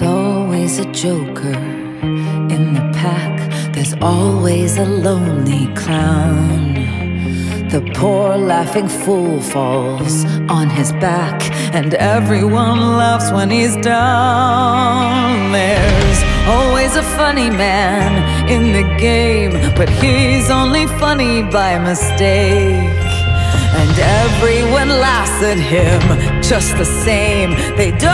There's always a joker in the pack. There's always a lonely clown. The poor laughing fool falls on his back, and everyone laughs when he's down. There's always a funny man in the game, but he's only funny by mistake. And everyone laughs at him just the same. They don't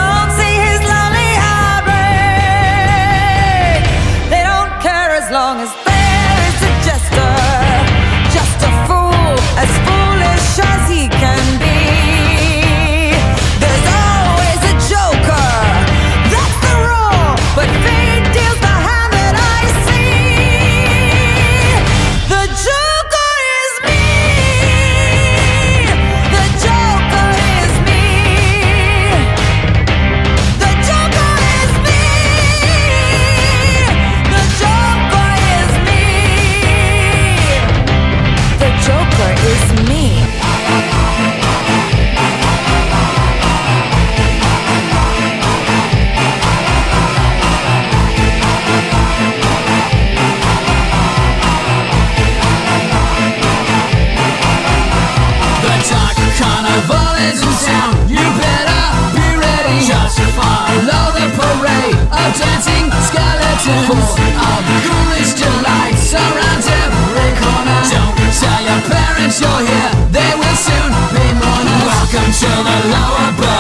Full of ghoulish delight surround every corner. Don't tell your parents you're here. They will soon be mourners. Welcome to the lower berth,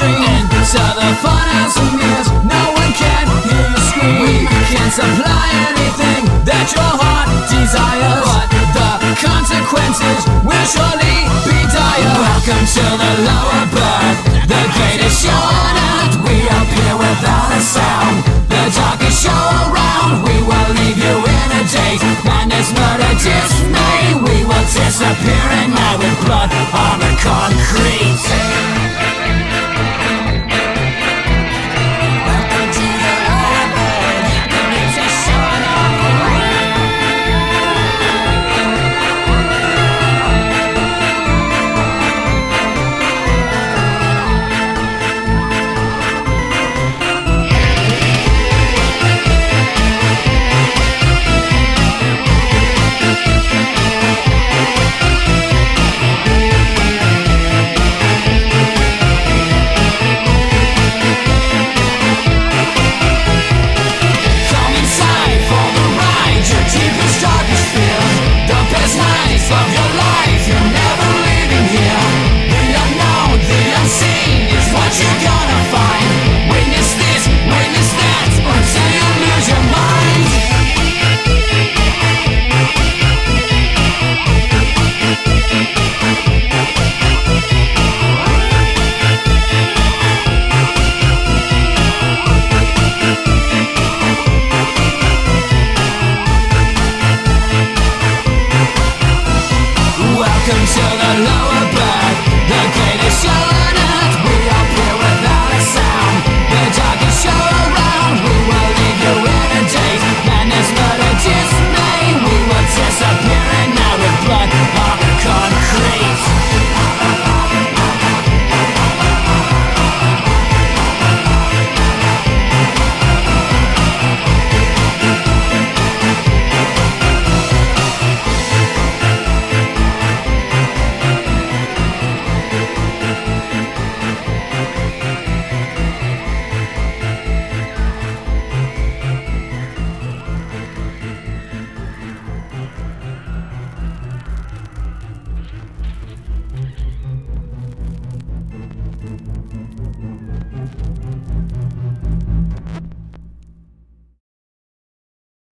dream. Into the of mirrors, no one can hear you scream. We can't supply anything that your heart desires, but the consequences will surely be dire. Welcome to the lower allow